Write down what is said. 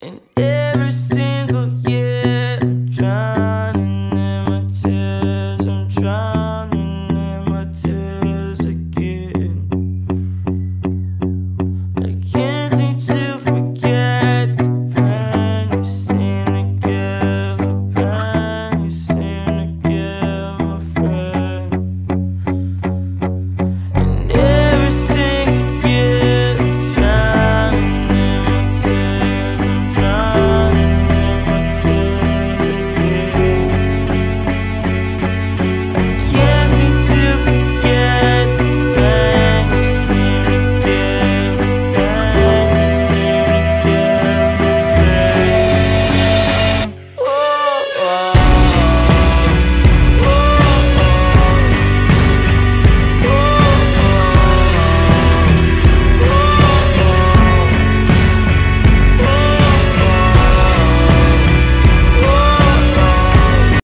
And ever since